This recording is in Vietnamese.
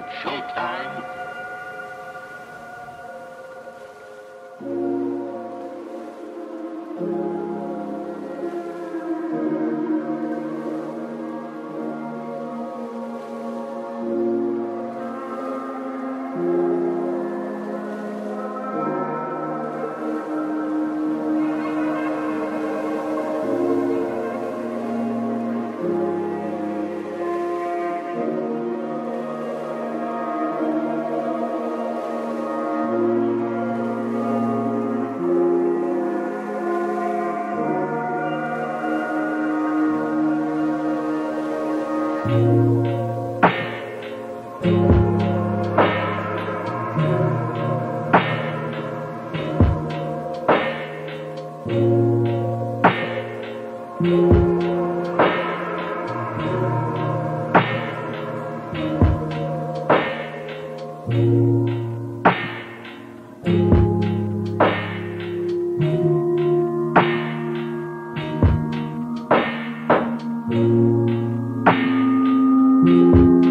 It's showtime. thank mm -hmm. you you.